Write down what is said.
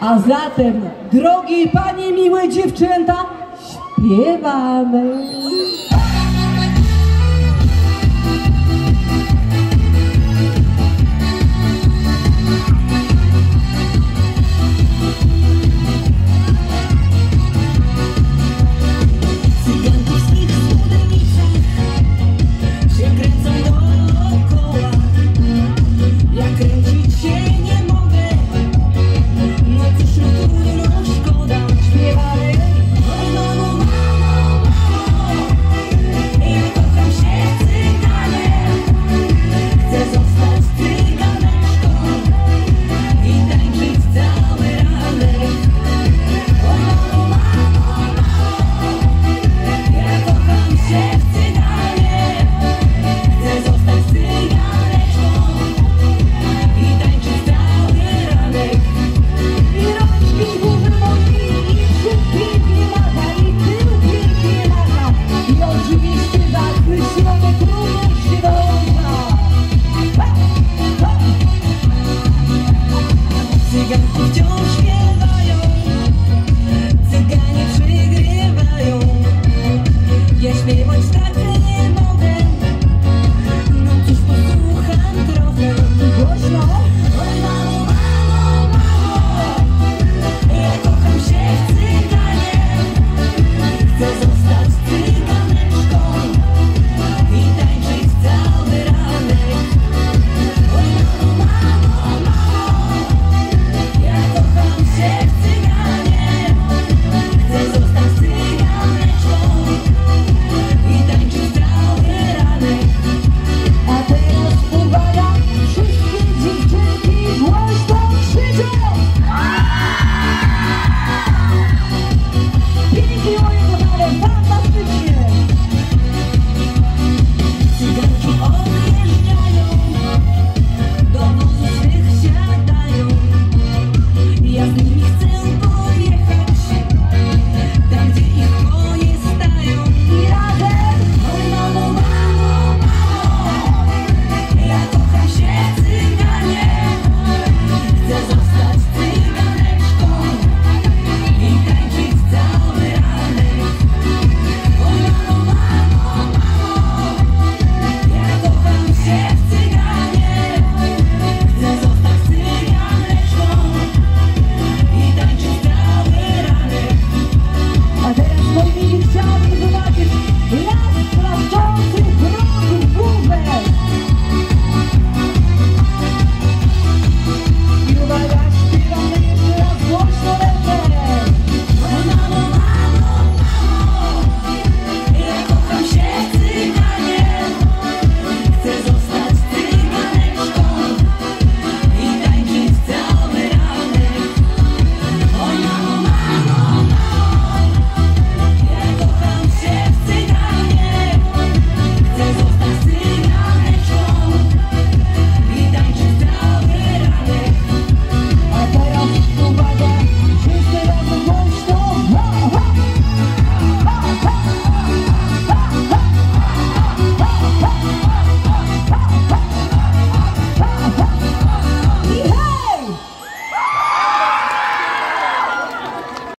A zatem, drogie panie miłe dziewczęta, śpiewamy. 你就是。